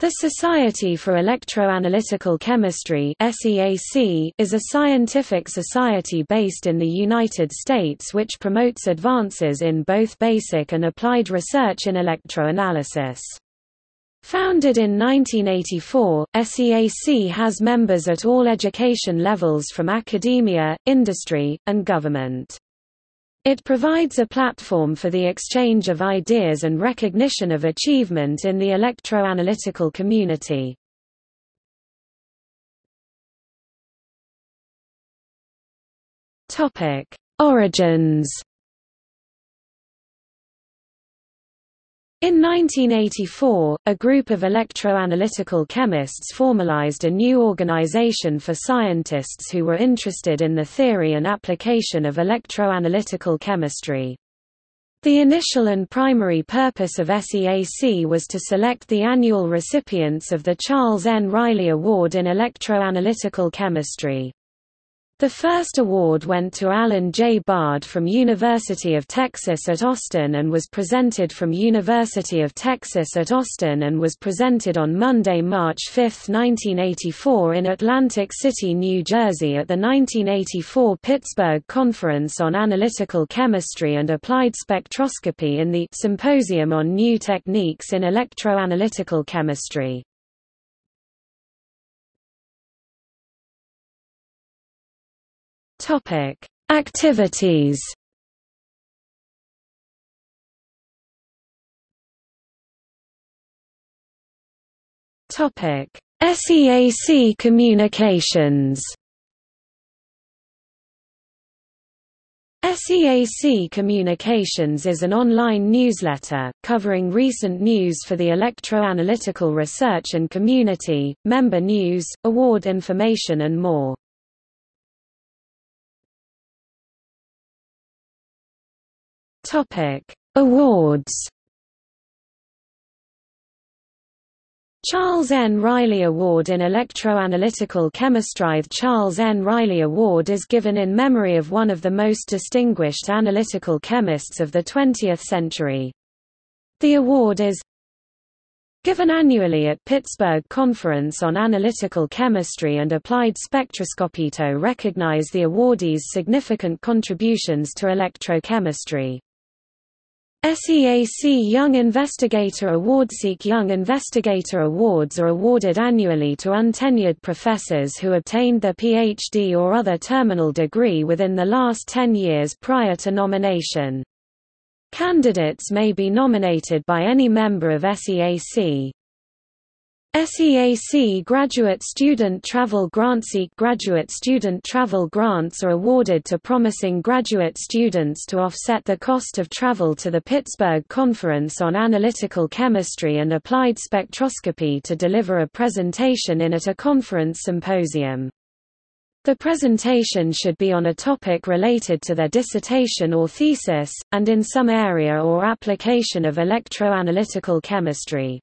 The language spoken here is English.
The Society for Electroanalytical Chemistry is a scientific society based in the United States which promotes advances in both basic and applied research in electroanalysis. Founded in 1984, SEAC has members at all education levels from academia, industry, and government. It provides a platform for the exchange of ideas and recognition of achievement in the electroanalytical community. Origins In 1984, a group of electroanalytical chemists formalized a new organization for scientists who were interested in the theory and application of electroanalytical chemistry. The initial and primary purpose of SEAC was to select the annual recipients of the Charles N. Reilley Award in Electroanalytical Chemistry. The first award went to Alan J. Bard from University of Texas at Austin and was presented from University of Texas at Austin and was presented on Monday, March 5, 1984 in Atlantic City, New Jersey at the 1984 Pittsburgh Conference on Analytical Chemistry and Applied Spectroscopy in the Symposium on New Techniques in Electroanalytical Chemistry. Topic: Activities. Topic: SEAC Communications. SEAC Communications is an online newsletter, covering recent news for the electroanalytical research and community, member news, award information and more. Topic: Awards. Charles N. Reilley Award in Electroanalytical Chemistry The Charles N. Reilley Award is given in memory of one of the most distinguished analytical chemists of the 20th century. The award is given annually at Pittsburgh Conference on Analytical Chemistry and Applied Spectroscopy to recognize the awardee's significant contributions to electrochemistry. SEAC Young Investigator Award SEAC Young Investigator Awards are awarded annually to untenured professors who obtained their PhD or other terminal degree within the last 10 years prior to nomination. Candidates may be nominated by any member of SEAC. SEAC Graduate Student Travel Grants Graduate student travel grants are awarded to promising graduate students to offset the cost of travel to the Pittsburgh Conference on Analytical Chemistry and Applied Spectroscopy to deliver a presentation in at a conference symposium. The presentation should be on a topic related to their dissertation or thesis, and in some area or application of electroanalytical chemistry.